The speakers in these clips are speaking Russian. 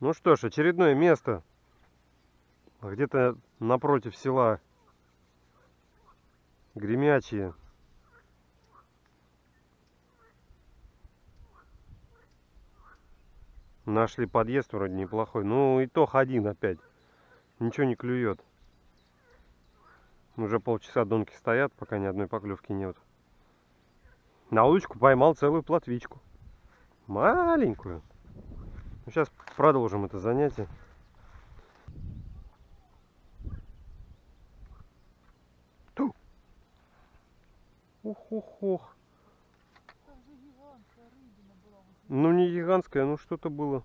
Ну что ж, очередное место. Где-то напротив села Гремячие. Нашли подъезд вроде неплохой. Ну, итог один опять. Ничего не клюет. Уже полчаса донки стоят, пока ни одной поклевки нет. На удочку поймал целую плотвичку. Маленькую. Ну, сейчас продолжим это занятие. Вот Ну не гигантская, ну что-то было.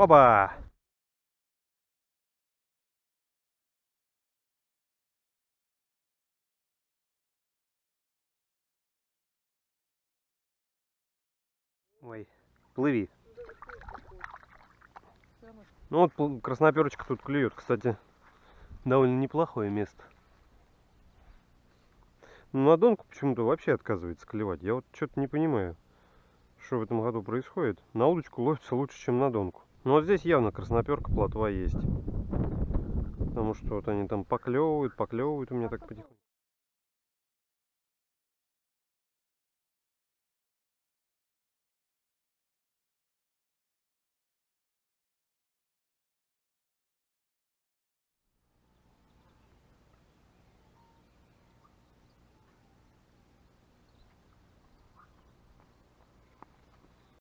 Оба! Ой, плыви. Ну вот красноперочка тут клюет, кстати. Довольно неплохое место. Но на донку почему-то вообще отказывается клевать. Я вот что-то не понимаю, что в этом году происходит. На удочку ловится лучше, чем на донку. Но вот здесь явно красноперка, плотва есть. Потому что вот они там поклевывают, поклевывают у меня так потихоньку.